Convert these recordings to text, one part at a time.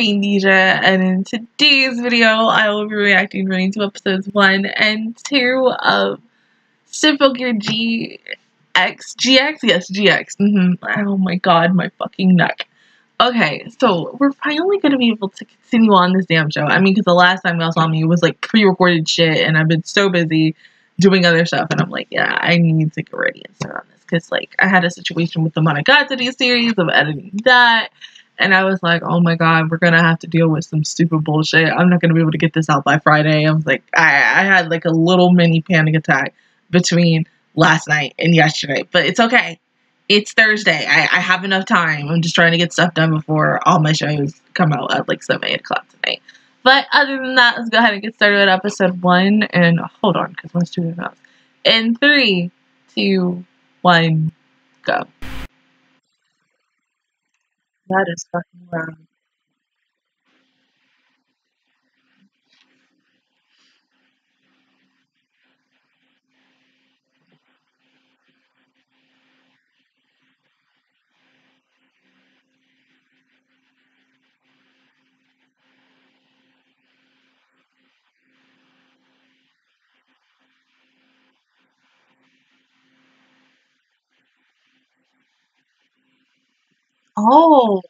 it's and in today's video, I will be reacting to episodes 1 and 2 of Symphogear GX. GX? Yes, GX. Mm -hmm. Oh my god, my fucking neck. Okay, so we're finally going to be able to continue on this damn show. I mean, because the last time y'all saw me was like pre-recorded shit, and I've been so busy doing other stuff, and I'm like, yeah, I need to get ready and start on this. Because, like, I had a situation with the Monogatari series of editing that, and I was like, oh my god, we're gonna have to deal with some stupid bullshit. I'm not gonna be able to get this out by Friday. I was like, I, I had like a little mini panic attack between last night and yesterday, but it's okay. It's Thursday. I, I have enough time. I'm just trying to get stuff done before all my shows come out at like 7, 8 o'clock tonight. But other than that, let's go ahead and get started with episode 1. And hold on, because one's too fast. In three, two, one, go. That is fucking loud. Oh.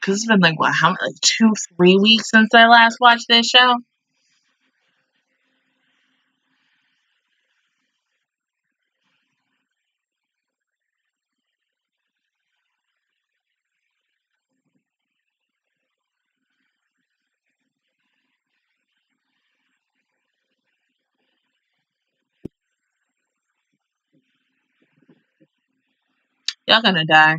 Cause it's been like what, how like two, three weeks since I last watched this show. Y'all gonna die.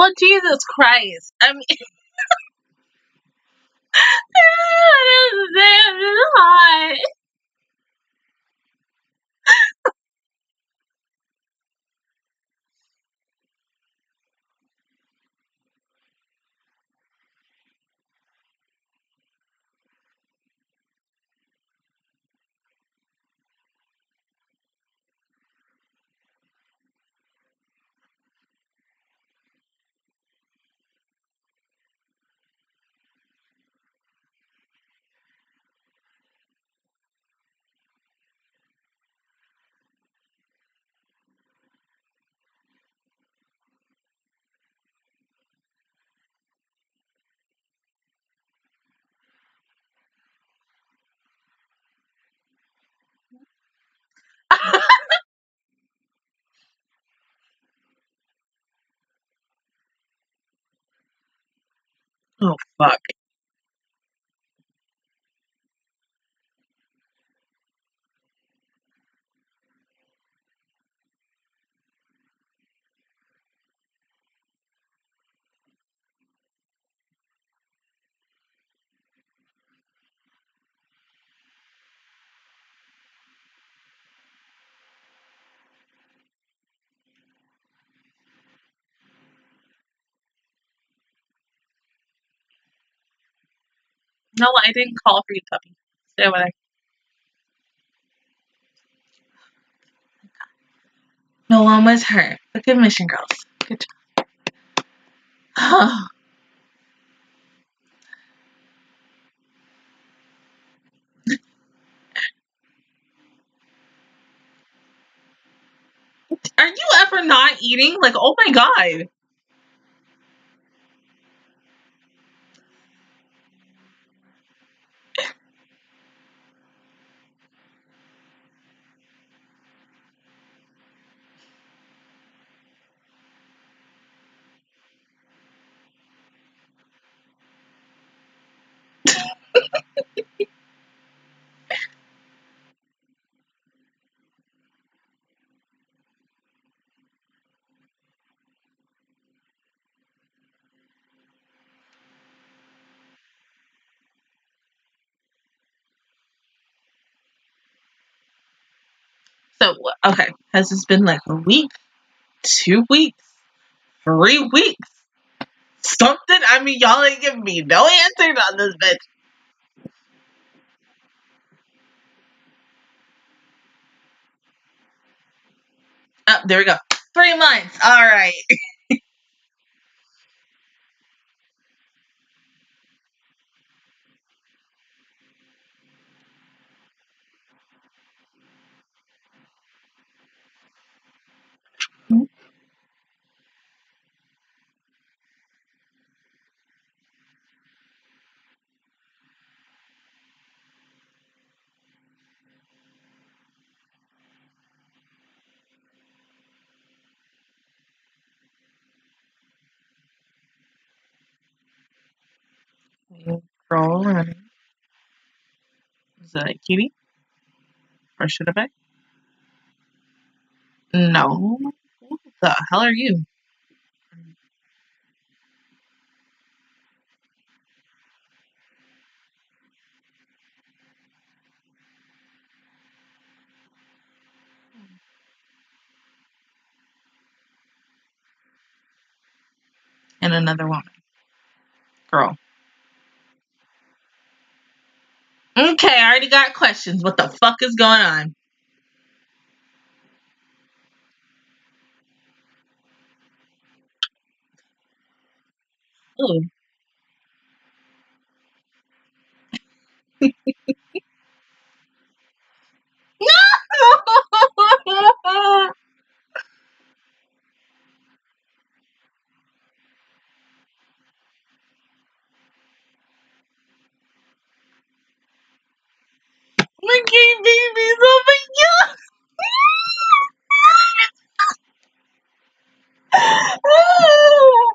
Well, Jesus Christ. I mean, this is hot. Oh, fuck. No, I didn't call for you, puppy. Stay there. No one was hurt. Good mission, girls. Good job. Are you ever not eating? Like, oh my god. So, okay. Has this been like a week? Two weeks? Three weeks? Something? I mean, y'all ain't giving me no answers on this bitch. Oh, there we go. Three months. All right. Roll running. Is that a kitty? Or should I be? No. Who the hell are you? And another woman. Girl. Okay, I already got questions. What the fuck is going on? Ooh. No! My gay babies, oh my god! Oh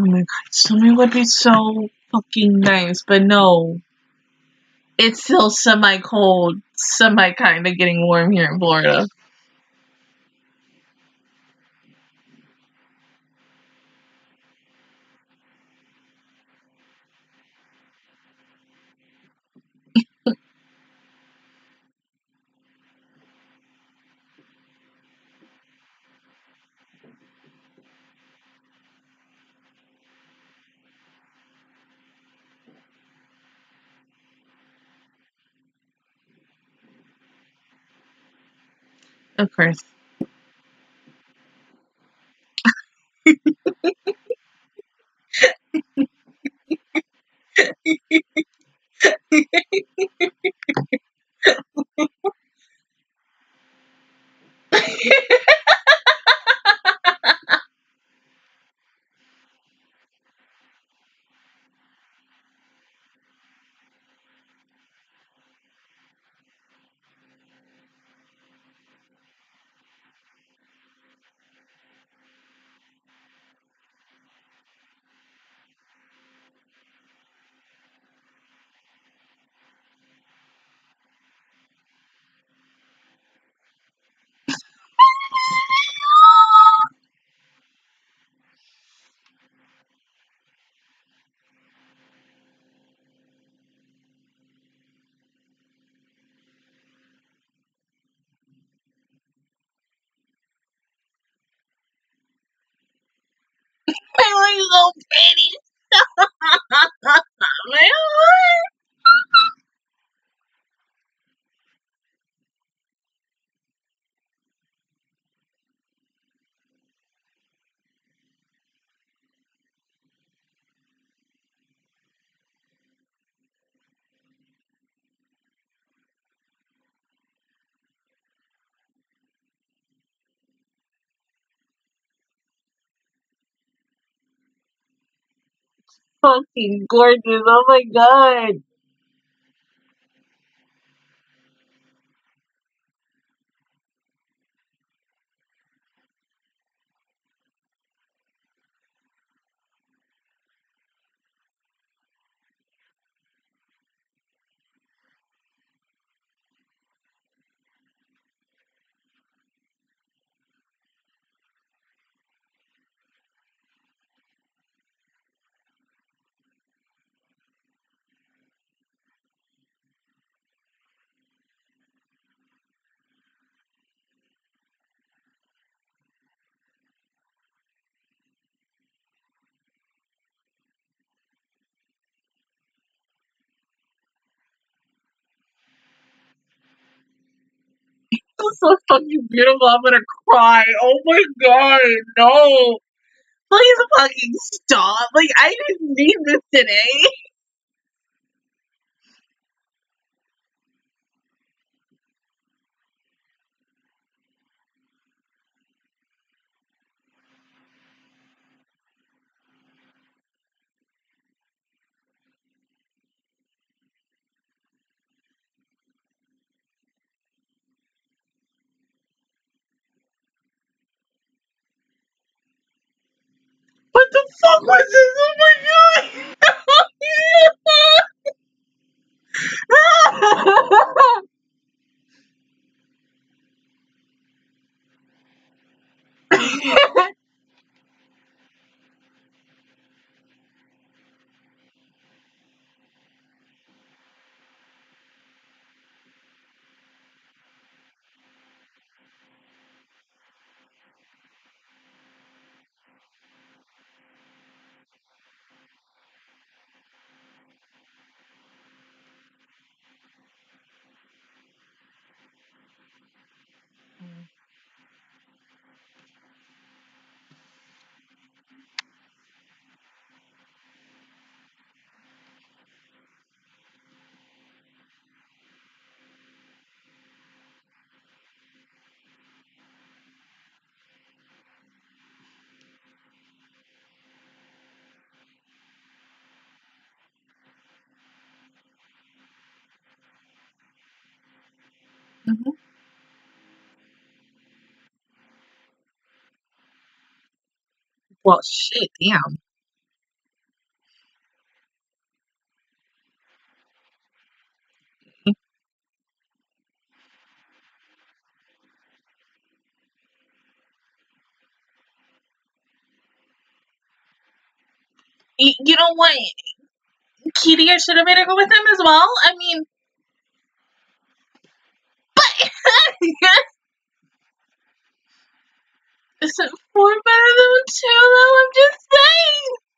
Oh my god, swimming would be so fucking nice, but no. It's still semi cold, semi kind of getting warm here in Florida. Of course. My little pretty. My heart. Fucking gorgeous. Oh my god. Is so fucking beautiful. I'm gonna cry. Oh my god. No. Please fucking stop. Like, I didn't need this today. the fuck was this? Oh my god. Mhm. Well, shit, damn. Mm-hmm. You know what? Kedia should have made her go with him as well, I mean isn't four better than two, though? I'm just saying.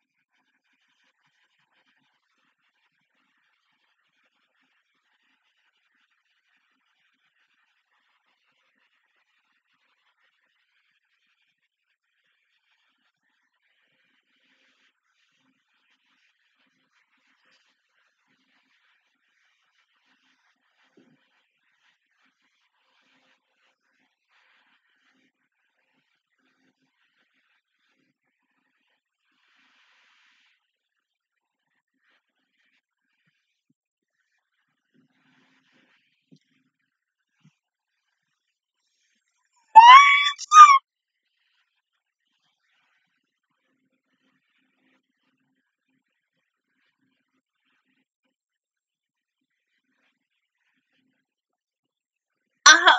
Uh,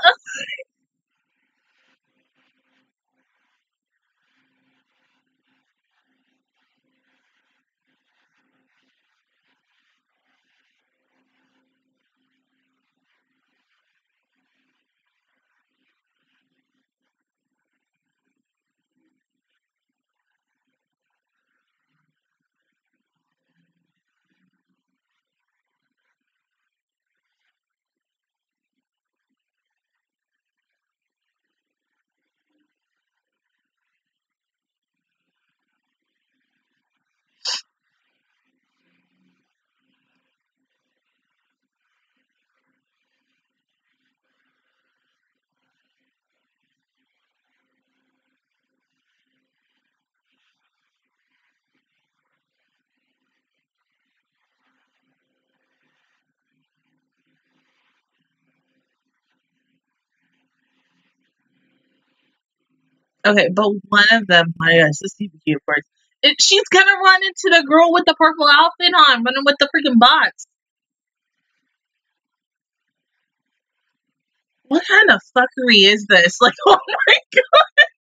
okay, but one of them, my gosh, this is cute first. It, she's gonna run into the girl with the purple outfit on, running with the freaking box. What kind of fuckery is this? Like, oh my god.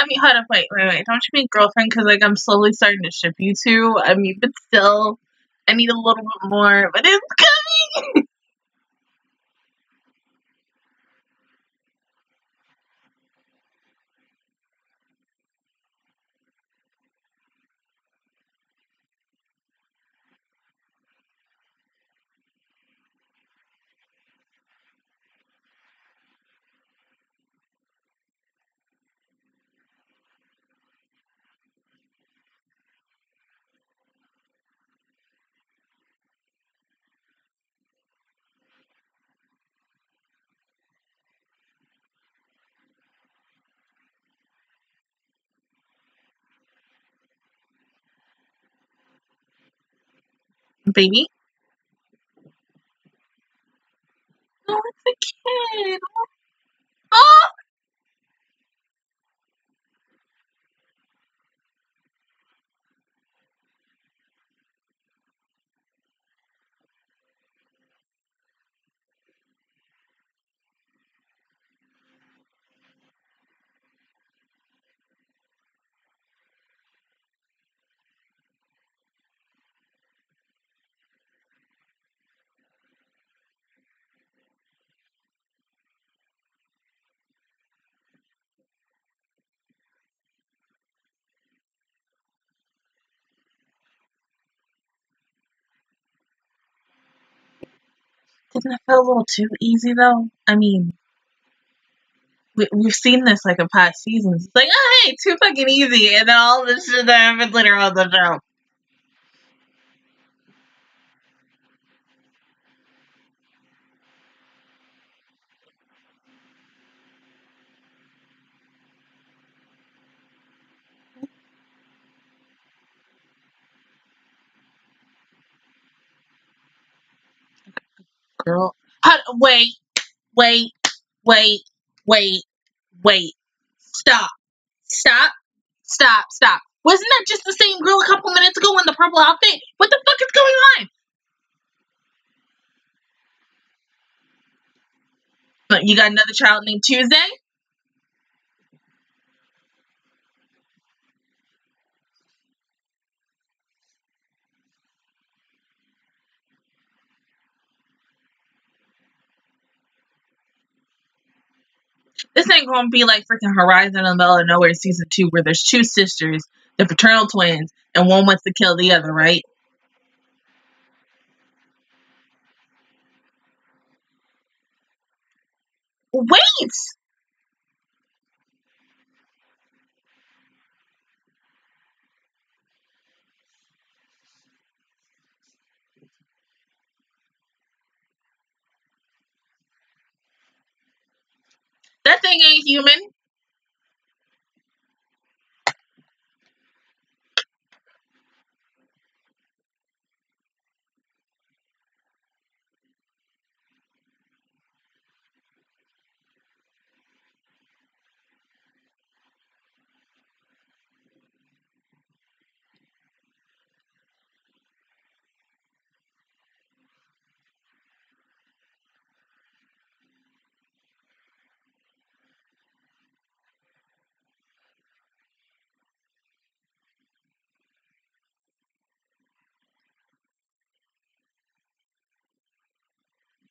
I mean, hold up, wait, wait, wait. Don't you mean girlfriend? Because, like, I'm slowly starting to ship you two. I mean, but still, I need a little bit more, but it's coming! Baby? Oh, it's a kid. Oh! Didn't that feel a little too easy though? I mean, we, we've seen this like in past seasons. It's like, oh hey, too fucking easy, and then all this shit that happens later on the show. Girl, wait, wait, wait, wait, wait. Stop, stop, stop, stop. Wasn't that just the same girl a couple minutes ago in the purple outfit? What the fuck is going on? But You got another child named Tuesday? This ain't gonna be like freaking Horizon in the middle of nowhere season two, where there's two sisters, they're fraternal twins, and one wants to kill the other, right? Wait! That thing ain't human.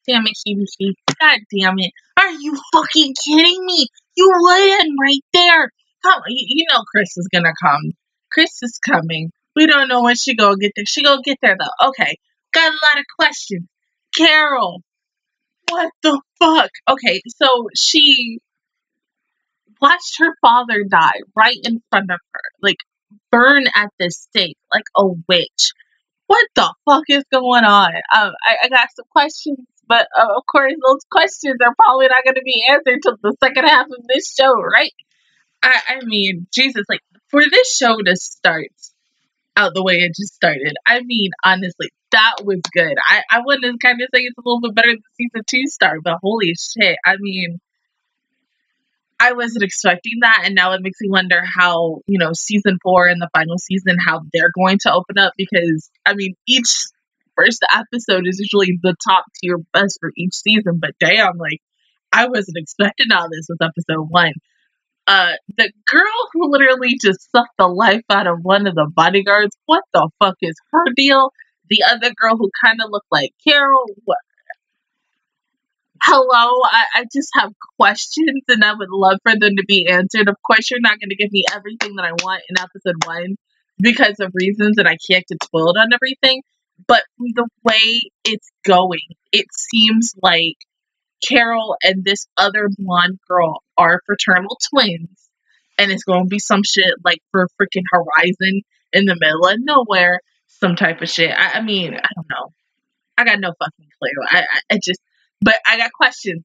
Damn it, Hibiki. God damn it. Are you fucking kidding me? You wouldn't right there. Come, you, you know Chris is gonna come. Chris is coming. We don't know when she gonna get there. She gonna get there though. Okay. Got a lot of questions. Carol. What the fuck? Okay, so she watched her father die right in front of her. Like, burn at the stake like a witch. What the fuck is going on? Um, I, I got some questions, but uh, of course, those questions are probably not going to be answered till the second half of this show, right? I, I mean, Jesus, like, for this show to start out the way it just started, I mean, honestly, that was good. I, I wouldn't kind of say it's a little bit better than season two start, but holy shit, I mean, I wasn't expecting that, and now it makes me wonder how you know season four and the final season how they're going to open up because I mean each first episode is usually the top tier best for each season, but damn, like I wasn't expecting all this with episode one. Uh, the girl who literally just sucked the life out of one of the bodyguards, what the fuck is her deal? The other girl who kind of looked like Carol, what? hello I, I just have questions and i would love for them to be answered of course you're not going to give me everything that i want in episode one because of reasons and i can't get spoiled on everything but the way it's going it seems like carol and this other blonde girl are fraternal twins and it's going to be some shit like for freaking horizon in the middle of nowhere some type of shit. I, I mean i don't know. I got no fucking clue. I, I, I just but I got questions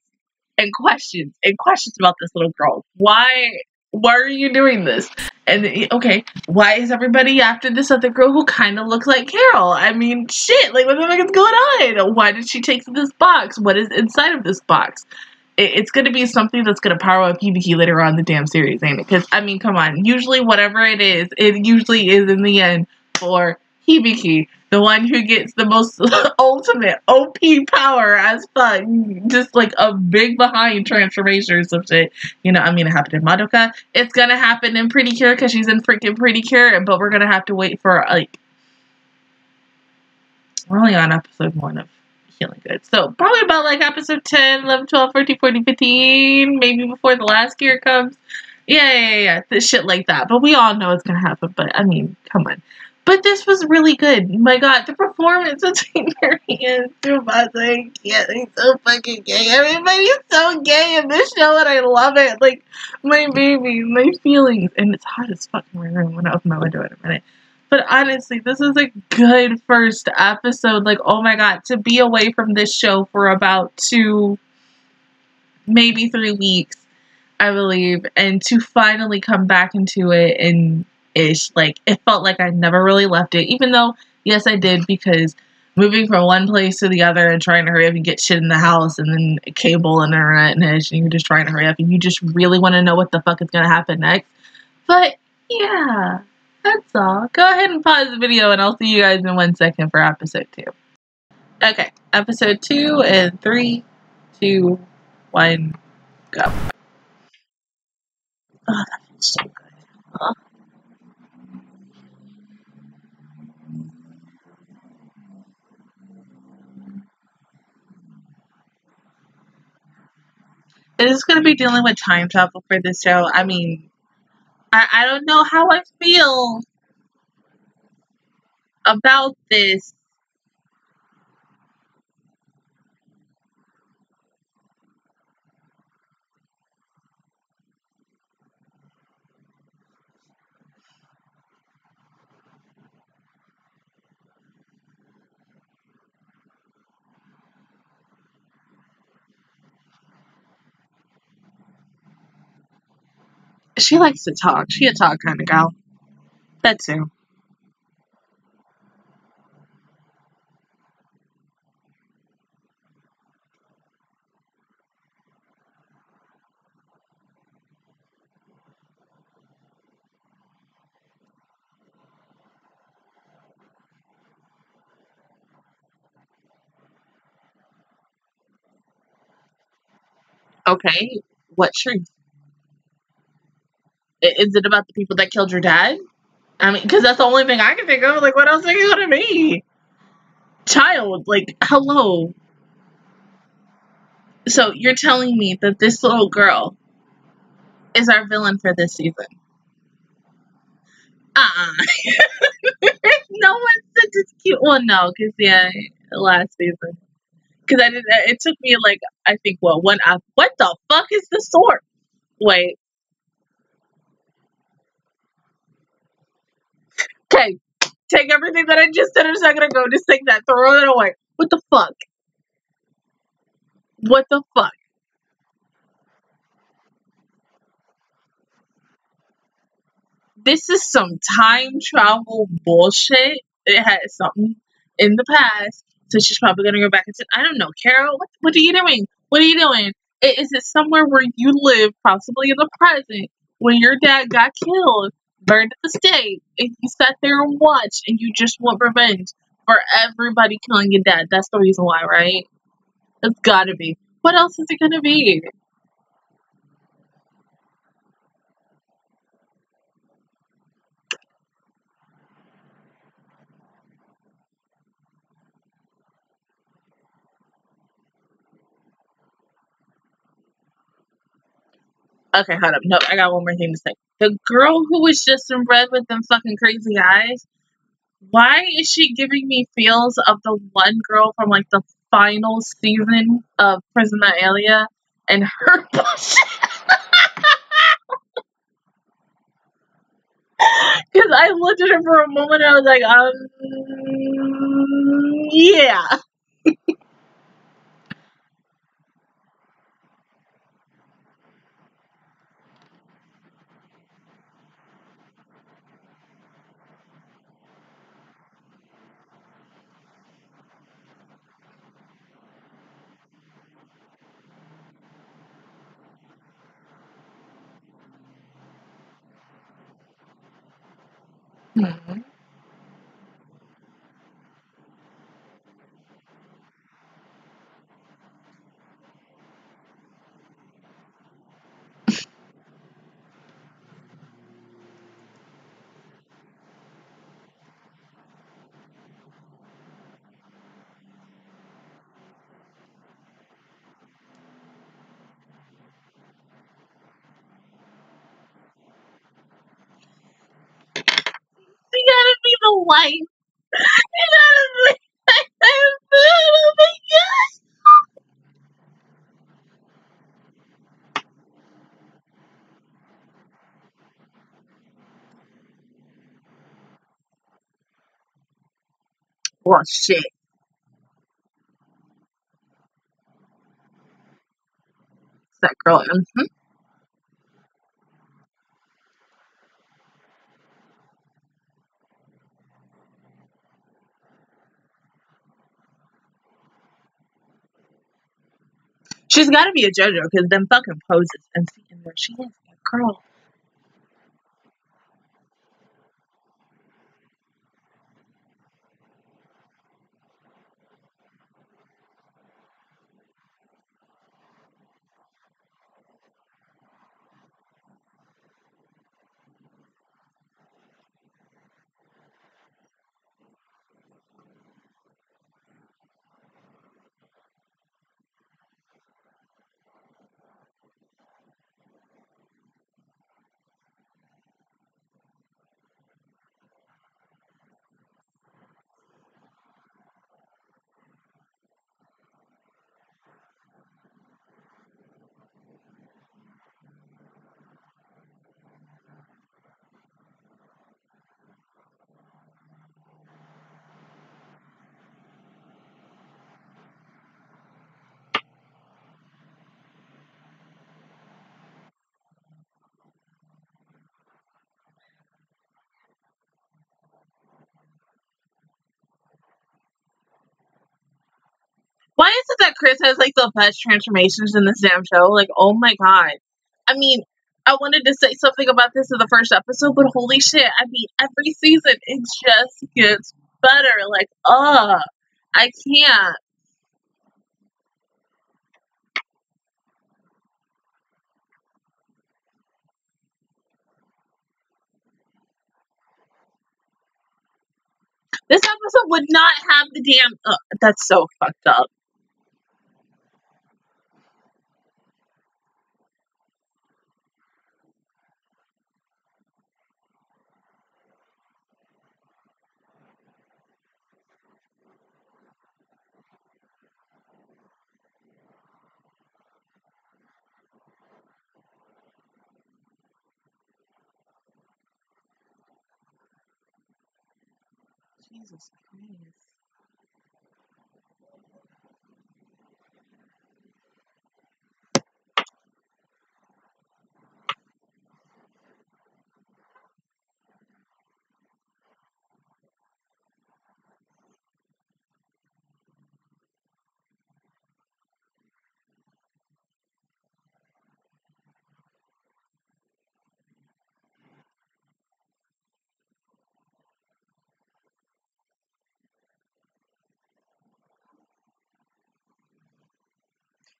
and questions and questions about this little girl. Why why are you doing this? And okay, why is everybody after this other girl who kind of looks like Carol? I mean, shit, like what the fuck is going on? Why did she take this box? What is inside of this box? It, it's going to be something that's going to power up Hibiki later on the damn series, ain't it? Because I mean, come on, usually whatever it is, it usually is in the end for Hibiki, the one who gets the most ultimate OP power as fuck, just like a big behind transformation or some shit. You know, I mean, it happened in Madoka. It's gonna happen in Pretty Cure because she's in freaking Pretty Cure, but we're gonna have to wait for like. We're only on episode one of Healin' Good. So probably about like episode 10, 11, 12, 13, 14, 15, maybe before the last gear comes. Yeah, yeah, yeah, yeah. Shit like that. But we all know it's gonna happen. But I mean, come on. But this was really good. My God, the performance between Mary and Tsubasa yeah, he's so fucking gay. Everybody's so gay in this show, and I love it. Like my baby, my feelings, and it's hot as fuck in my room. I'm gonna open my window in a minute. But honestly, this is a good first episode. Like, oh my god, to be away from this show for about two, maybe three weeks, I believe, and to finally come back into it and ish. Like it felt like I never really left it, even though yes, I did because moving from one place to the other and trying to hurry up and get shit in the house and then cable and internet and ish, and you're just trying to hurry up and you just really want to know what the fuck is gonna happen next. But yeah, that's all. Go ahead and pause the video and I'll see you guys in one second for episode two. Okay, episode two and three, two, one, go. Oh, that feels so good. Oh. Is going to be dealing with time travel for this show? I mean, I, I don't know how I feel about this. She likes to talk. She a talk kind of gal. That too. Okay, what truth? Is it about the people that killed your dad? I mean, because that's the only thing I can think of. Like, what else is it gonna be? Child, like, hello. So you're telling me that this little girl is our villain for this season? Uh-uh. no one said it's cute. Well, no, because yeah, last season. Because I did. It took me like I think what one. Uh, what the fuck is the sword? Wait. Okay. Take everything that I just said a second ago. Just take that. Throw it away. What the fuck? What the fuck? This is some time travel bullshit. It has something in the past, so she's probably gonna go back and say, "I don't know, Carol. What what are you doing? What are you doing? Is it somewhere where you live, possibly in the present, when your dad got killed, burned at the stake, and you sat there and watched, and you just want revenge for everybody killing your dad? That's the reason why, right? It's gotta be. What else is it gonna be? Okay, hold up. No, I got one more thing to say. The girl who was just in red with them fucking crazy eyes, why is she giving me feels of the one girl from like the final season of Prisma Illya and her bullshit? Because I looked at her for a moment and I was like, um, yeah. Hmm. You life. You bring back that food. Oh my gosh. Well, shit. That girl. mhm. She's got to be a JoJo because them fucking poses and see, and there she is, girl. Why is it Chris has like the best transformations in this damn show? Like, oh my god. I mean, I wanted to say something about this in the first episode, but holy shit, I mean, every season it just gets better. Like, ugh, I can't. This episode would not have the damn. That's so fucked up. Jesus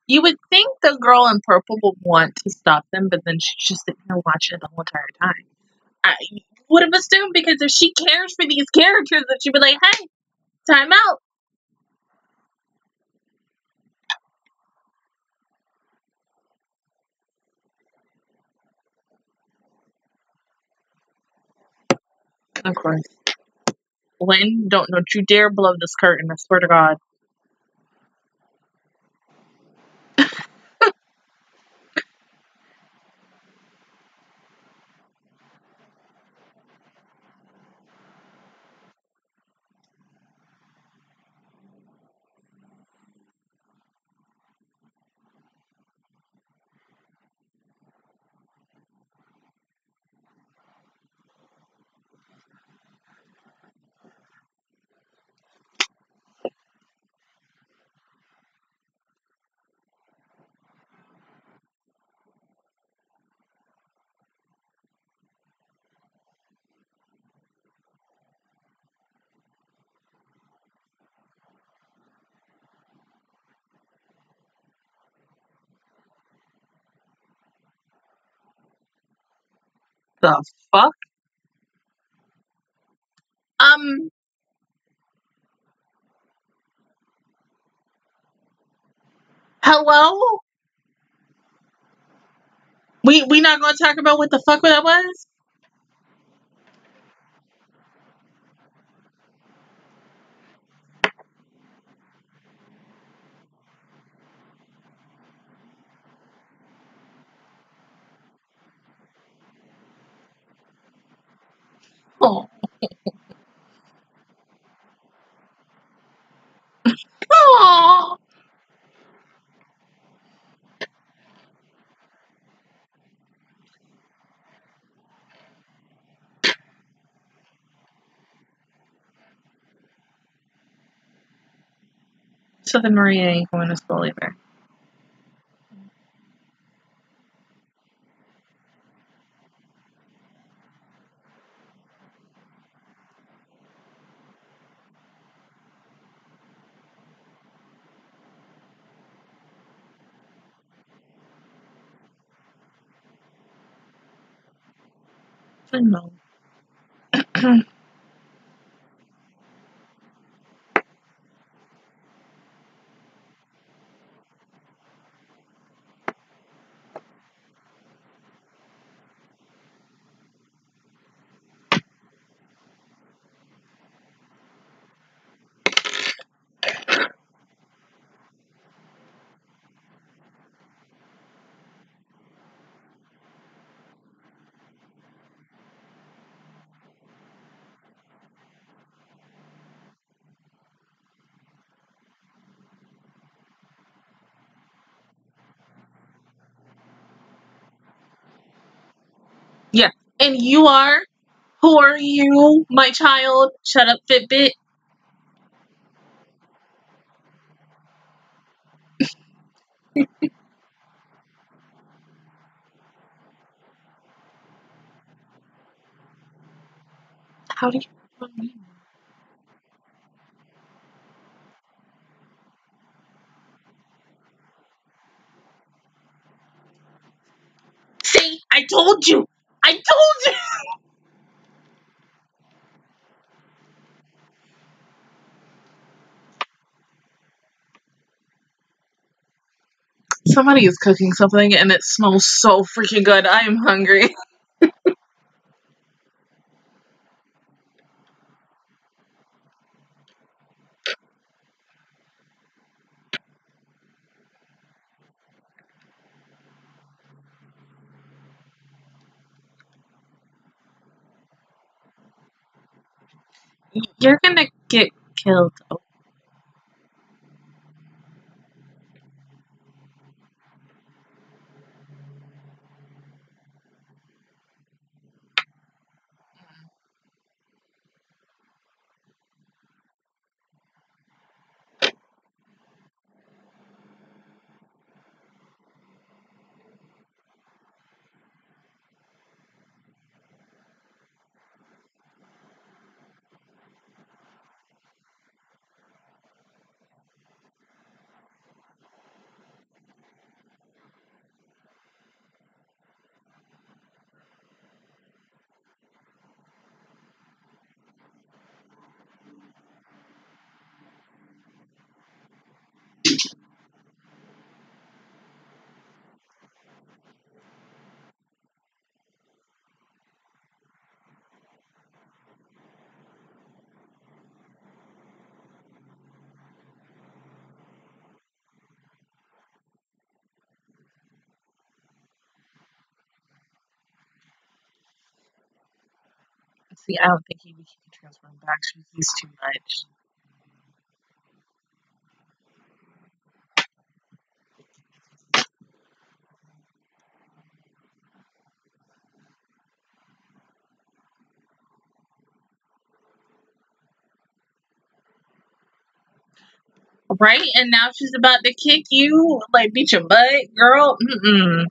You would think the girl in purple would want to stop them, but then she's just sitting there watching it the whole entire time. I would have assumed because if she cares for these characters, that she'd be like, "Hey, time out." Of course. Lynn, don't don't you dare blow this curtain. I swear to God. The fuck? Um. Hello? We we not gonna talk about what the fuck that was? So then Maria ain't going to school either. I know. Yeah. And you are? Who are you, my child? Shut up, Fitbit. How do you? See, I told you. I told you. Somebody is cooking something and it smells so freaking good. I am hungry. You're gonna get killed. See, I don't think he, can transform back. He's too much. Right? And now she's about to kick you, like beat your butt, girl. Mm-mm.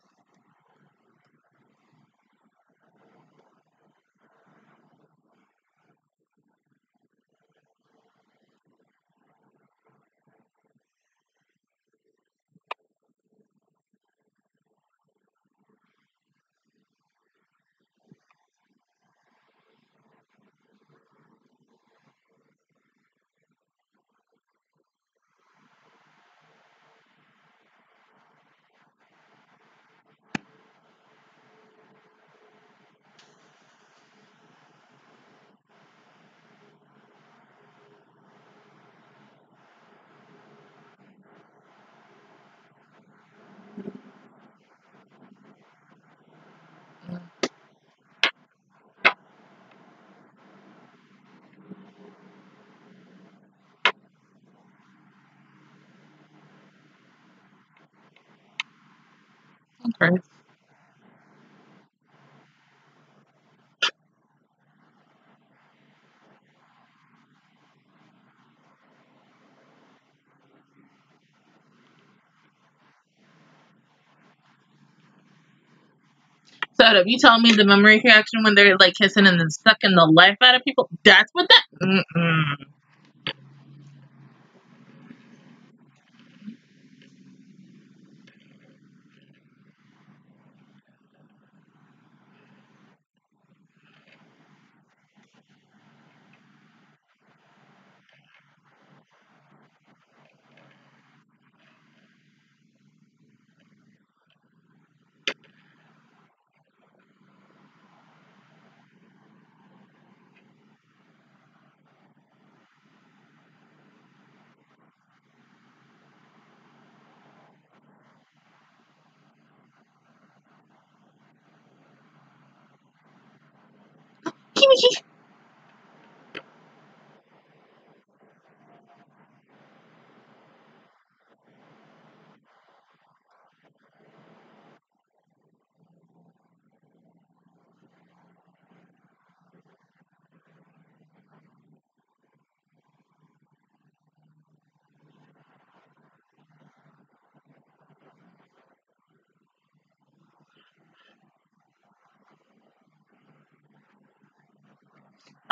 So up, you telling me the memory reaction when they're like kissing and then sucking the life out of people? That's what that. Mm-mm.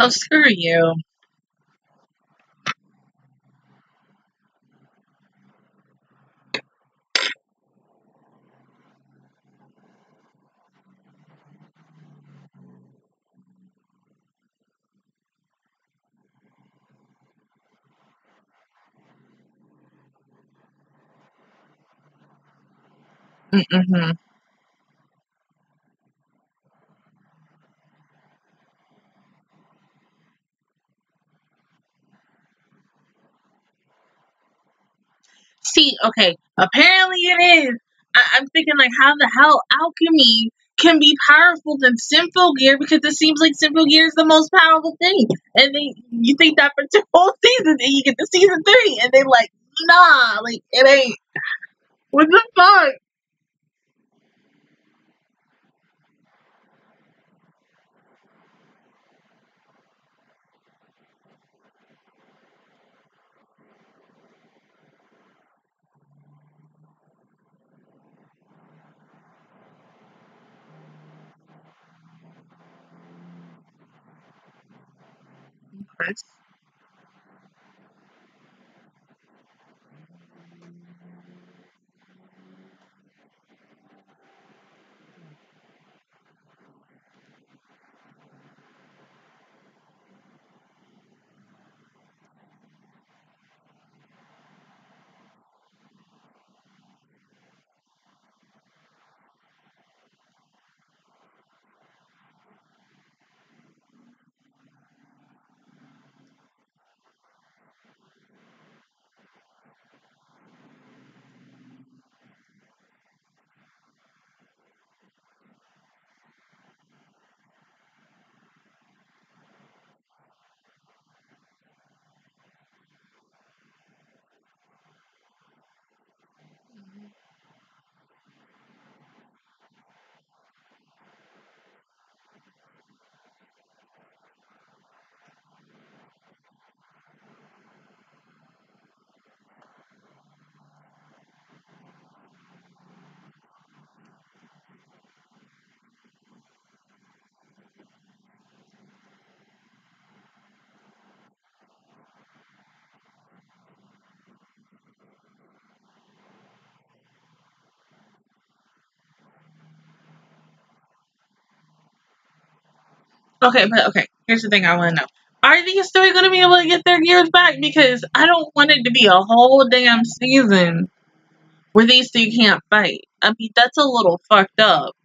Oh, screw you. Mm-hmm. See, okay, apparently it is. I- I'm thinking like, how the hell alchemy can be powerful than Symphogear because it seems like Symphogear is the most powerful thing, and then you think that for two whole seasons, and you get to season three, and they like, nah, like it ain't. What the fuck? Chris? Okay, but okay, here's the thing I want to know. Are these three going to be able to get their gears back? Because I don't want it to be a whole damn season where these three can't fight. I mean, that's a little fucked up.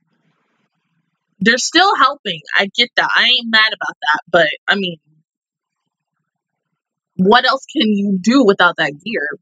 They're still helping. I get that. I ain't mad about that. But, I mean, what else can you do without that gear?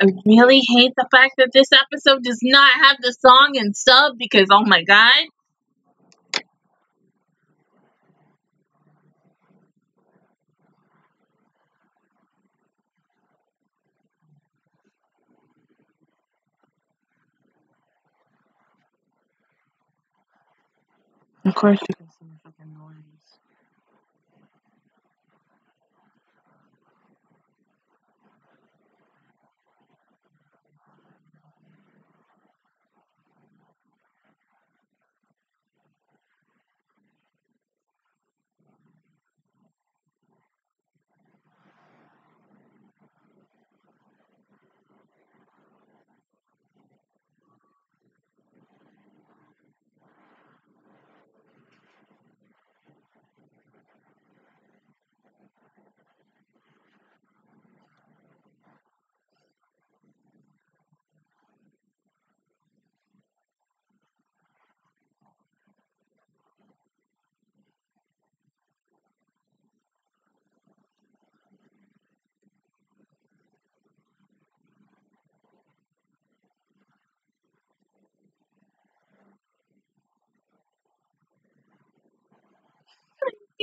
I really hate the fact that this episode does not have the song and sub because oh my god. Of course you can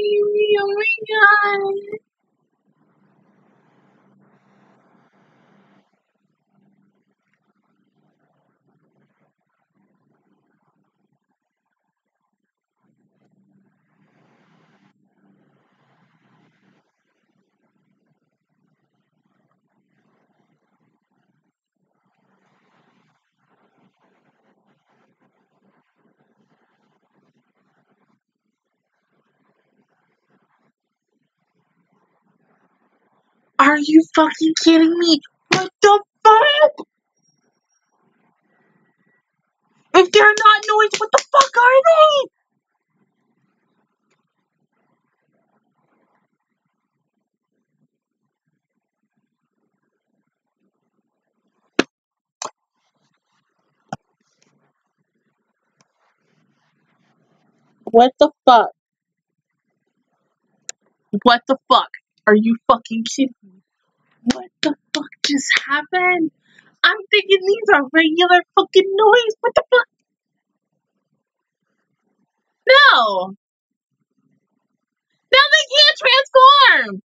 Oh my god. Are you fucking kidding me? What the fuck? If they're not noise, what the fuck are they? What the fuck? What the fuck? Are you fucking kidding me? What the fuck just happened? I'm thinking these are regular fucking noise. What the fuck? No! Now they can't transform!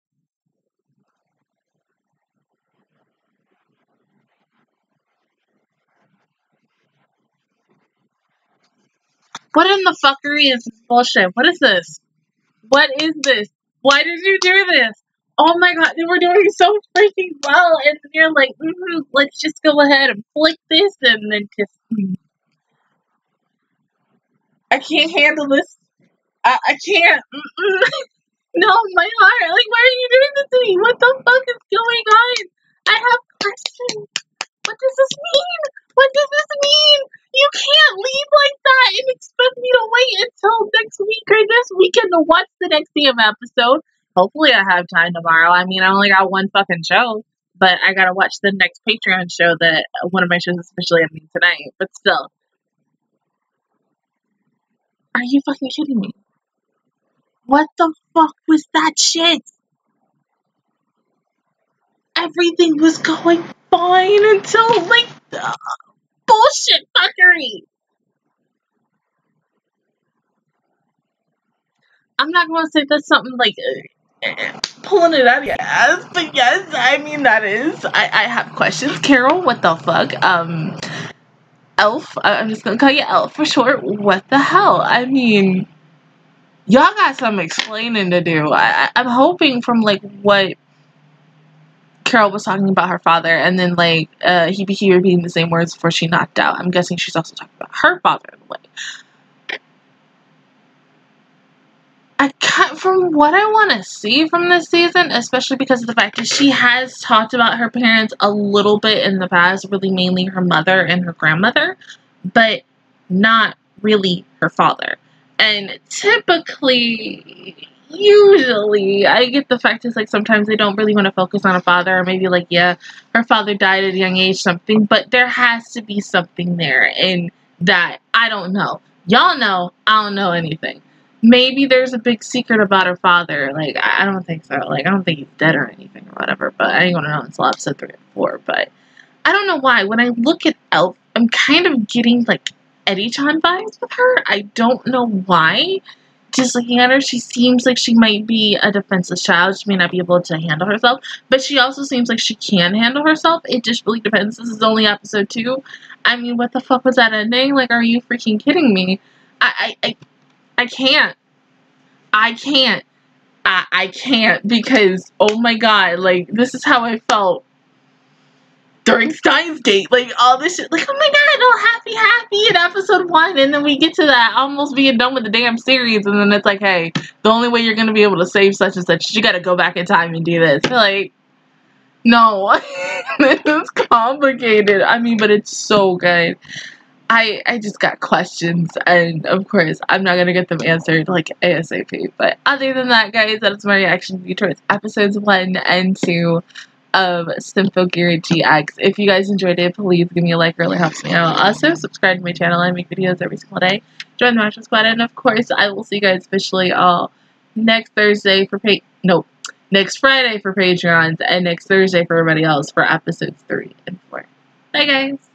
What in the fuckery is this bullshit? What is this? What is this? Why did you do this? Oh my god, they were doing so freaking well, and you're like, mm, let's just go ahead and flick this, and then just. I can't handle this. I, I can't. No, my heart. Like, why are you doing this to me? What the fuck is going on? I have questions. What does this mean? What does this mean? You can't leave like that and expect me to wait until next week or this weekend to watch the next damn episode. Hopefully, I have time tomorrow. I mean, I only got one fucking show, but I gotta watch the next Patreon show that one of my shows is officially ending tonight. But still, are you fucking kidding me? What the fuck was that shit? Everything was going fine until like uh, bullshit fuckery. I'm not gonna say that's something like uh, pulling it out of your ass, but yes, I mean that is. I I have questions, Carol. What the fuck? Um, Elf. I'm just gonna call you Elf for short. What the hell? I mean, y'all got some explaining to do. I, I- I'm hoping from like what Carol was talking about her father, and then like uh, he he repeating the same words before she knocked out. I'm guessing she's also talking about her father in a way. I cut from what I want to see from this season, especially because of the fact that she has talked about her parents a little bit in the past, really mainly her mother and her grandmother, but not really her father. And typically, usually, I get the fact is like sometimes they don't really want to focus on a father, or maybe like, yeah, her father died at a young age, something, but there has to be something there, and that I don't know. Y'all know, I don't know anything maybe there's a big secret about her father. Like, I don't think so. Like, I don't think he's dead or anything or whatever, but I ain't gonna know until episode three or four. But I don't know why. When I look at Elf, I'm kind of getting like Eddie Chan vibes with her. I don't know why. Just looking at her, she seems like she might be a defenseless child. She may not be able to handle herself, but she also seems like she can handle herself. It just really depends. This is only episode two. I mean, what the fuck was that ending? Like, are you freaking kidding me? I, I, I, I can't. I can't. I, I can't because, oh my god, like, this is how I felt during Steins Gate. Like, all this shit. Like, oh my god, all happy, happy in episode one. And then we get to that almost being done with the damn series. And then it's like, hey, the only way you're going to be able to save such and such, you got to go back in time and do this. Like, no. it's complicated. I mean, but it's so good. I I just got questions, and of course, I'm not gonna get them answered like ASAP. But other than that, guys, that's my reaction to towards episodes one and two of Symphogear GX. If you guys enjoyed it, please give me a like, really helps me out. Also, subscribe to my channel. I make videos every single day. Join the Mattress Squad, and of course, I will see you guys officially all next Thursday for pay. No, next Friday for Patreons, and next Thursday for everybody else for episodes three and four. Bye, guys.